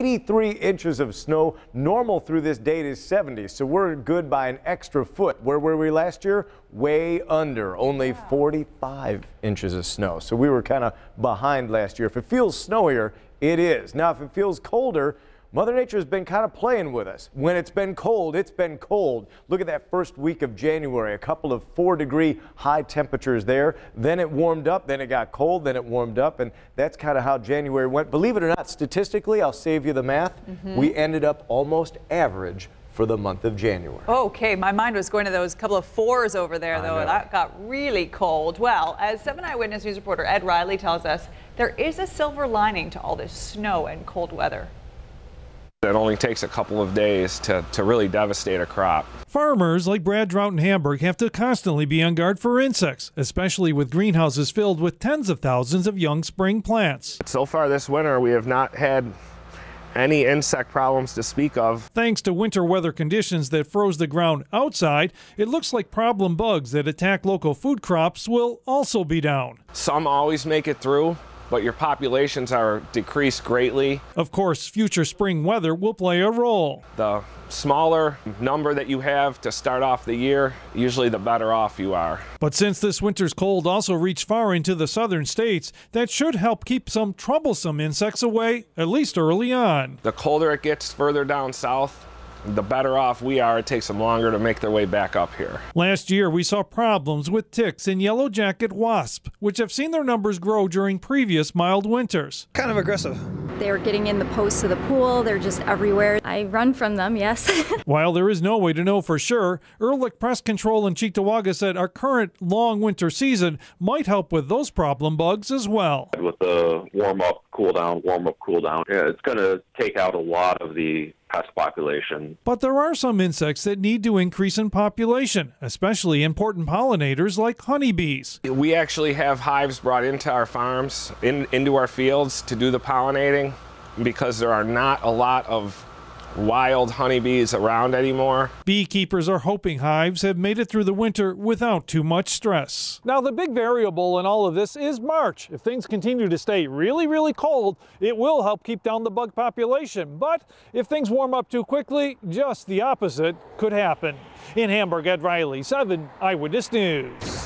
83 inches of snow. Normal through this date is 70, so we're good by an extra foot. Where were we last year? Way under, only 45 inches of snow. So we were kind of behind last year. If it feels snowier, it is. Now, if it feels colder, Mother Nature has been kind of playing with us. When it's been cold, it's been cold. Look at that first week of January, a couple of four degree high temperatures there. Then it warmed up, then it got cold, then it warmed up, and that's kind of how January went. Believe it or not, statistically, I'll save you the math, mm -hmm. we ended up almost average for the month of January. Okay, my mind was going to those couple of fours over there, though. That got really cold. Well, as 7 Eyewitness News reporter Ed Riley tells us, there is a silver lining to all this snow and cold weather. It only takes a couple of days to, to really devastate a crop. Farmers like Brad Draudt in Hamburg have to constantly be on guard for insects, especially with greenhouses filled with tens of thousands of young spring plants. So far this winter, we have not had any insect problems to speak of. Thanks to winter weather conditions that froze the ground outside, it looks like problem bugs that attack local food crops will also be down. Some always make it through, but your populations are decreased greatly. Of course, future spring weather will play a role. The smaller number that you have to start off the year, usually the better off you are. But since this winter's cold also reached far into the southern states, that should help keep some troublesome insects away, at least early on. The colder it gets further down south, the better off we are. It takes them longer to make their way back up here. Last year, we saw problems with ticks and yellow jacket wasp, which have seen their numbers grow during previous mild winters. Kind of aggressive. They're getting in the posts of the pool. They're just everywhere. I run from them, yes. While there is no way to know for sure, Ehrlich Pest Control in Cheektowaga said our current long winter season might help with those problem bugs as well. With the warm up, cool down, warm up, cool down, yeah, it's going to take out a lot of the pest population. But there are some insects that need to increase in population, especially important pollinators like honeybees. We actually have hives brought into our farms, in, into our fields to do the pollinating because there are not a lot of wild honeybees around anymore. Beekeepers are hoping hives have made it through the winter without too much stress. Now the big variable in all of this is March. If things continue to stay really, really cold, it will help keep down the bug population. But if things warm up too quickly, just the opposite could happen. In Hamburg, Ed Riley, 7 Eyewitness News.